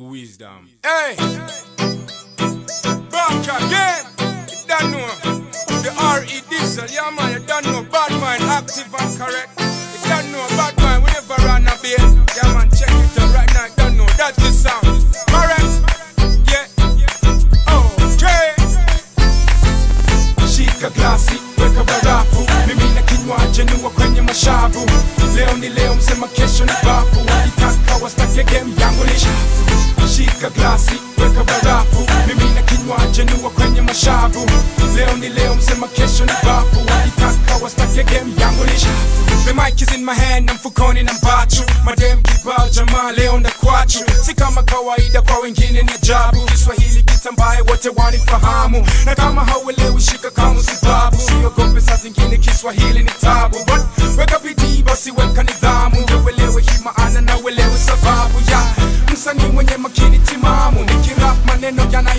Wisdom. Hey! Back again! You don't know. The R.E. Diesel, yeah man, you don't know. Bad mind, active and correct. You don't know. Bad mind, we never run a beat. Yeah man, check it out right now. You don't know. That's the sound. Correct? Yeah. Oh, okay. shika glasi weka barafu mimi na kinywaji niwa kwenye mashavu leo ni leo msema kesho ni bafu. Wakitaka wastake game yangu ni shafu shika glasi weka barafu. Mimi na kinywaji niwa kwenye mashavu. Leo ni leo msema kesho ni bafu. Wakitaka wastake game yangu ni shafu The mic is in my hand na mfukoni na mbachu. Madem kibao jamaa leo na kwachu si kama kawaida kwa wengine ni ajabu. Kiswahili kitambaye wote wanifahamu. Na kama hauelewi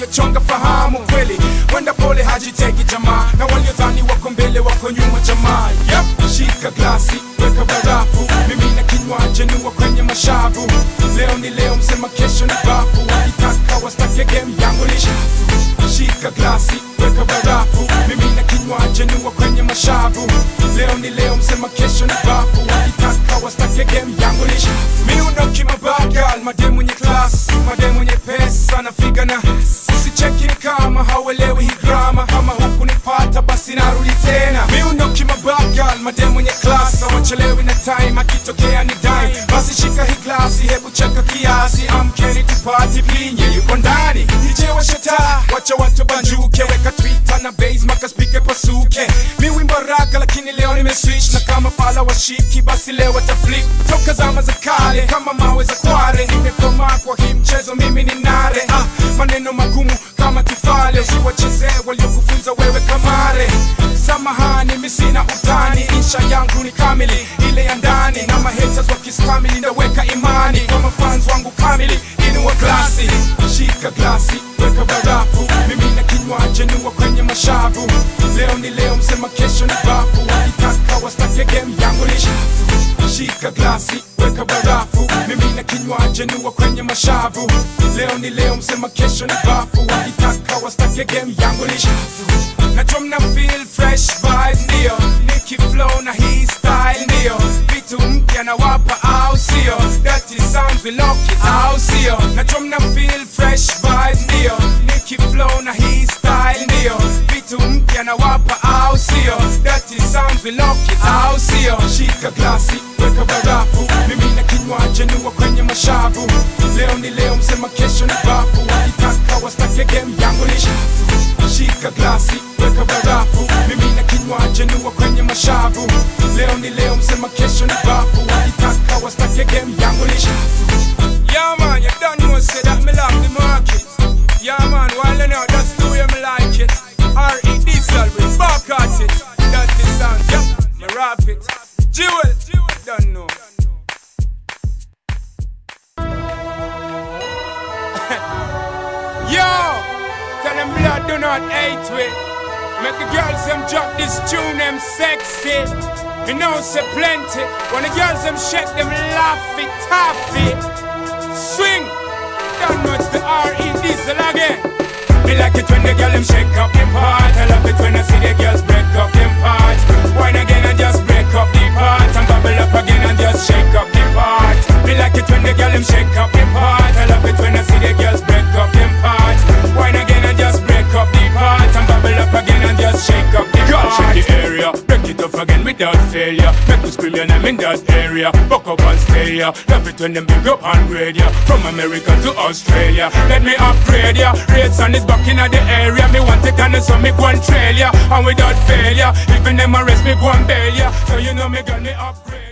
maneno yanayochonga fahamu kweli. Wenda pole hajiteki jamaa na waliodhani wako mbele wako nyuma jamaa. Yep. shika glasi weka barafu. Mimi na kinywaji niwa kwenye mashavu. Leo ni leo msema kesho ni bafu. Wakitaka wastake game yangu ni shafu. Shika glasi weka barafu. Mimi na kinywaji niwa kwenye mashavu. Leo ni leo msema kesho ni bafu. Wakitaka wastake game yangu ni shafu. Miunoki mabagal mademu nye klas mademu nye pesa na figa na usicheki kama hauelewi hii grama kama huku nipata basi narudi tena. Miunoki mabagal mademu mwenye klasi hawachelewi na time akitokea ni dime. Basi shika hii glasi hebu cheka kiasi. Amkeni tupati pinye yuko ndani. DJ washata wacha watu banjuke. Weka twitter na base maka spike pasuke. Mi wimbo lakini leo nimeswitch na kama fala washiki basi leo wataflip ni kamili. Ile ya ndani na mahaters wakistamili ndaweka imani. Kwa mafans wangu kamili inuwa glasi. Shika glasi weka barafu. Mimi na kinywaji niwa kwenye mashavu. Leo ni leo msema kesho ni bafu. Wakitaka wastake game yangu ni shafu. Shika glasi weka barafu. Mimi na kinywaji niwa kwenye mashavu. Leo ni leo msema kesho ni bafu. Wakitaka wastake game yangu ni shafu najua na feel fresh vibe ndio. Nicky flow na hii style ndio. Vitu mpya na wapa au sio? Dirty sound it au sio? Drum na feel fresh vibe ndio. Nicky flow na hii style ndio. Vitu mpya na wapa au sio? Dirty sound it au sio? Shika glasi weka barafu. Mimi na kinywaji niwa kwenye mashavu. Leo ni leo msema kesho ni bafu. Wakitaka wastake game yangu ni shafu. Shika glasi weka barafu mimi na kinywaji kwenye mashavu. Leo ni leo msema kesho ni bafu wakitaka wastake game yangu ni shafu Yeah man, you don't know. Yo, tell them blood do not hate we. Make the girls them drop this tune them sexy. You know say plenty. When the girls them shake them laugh it. Swing. Don't it's the R.E. Diesel again. Me like it when the girl them shake up them part. I love it when I see the girls break scream your name in that area. Buck up and stay ya. Love it when them big up and grade ya. From America to Australia, let me upgrade ya. Rates on is back in the area. Me want it and so me go trail ya. And without failure, even them arrest me go and bail ya. So you know me got me upgrade.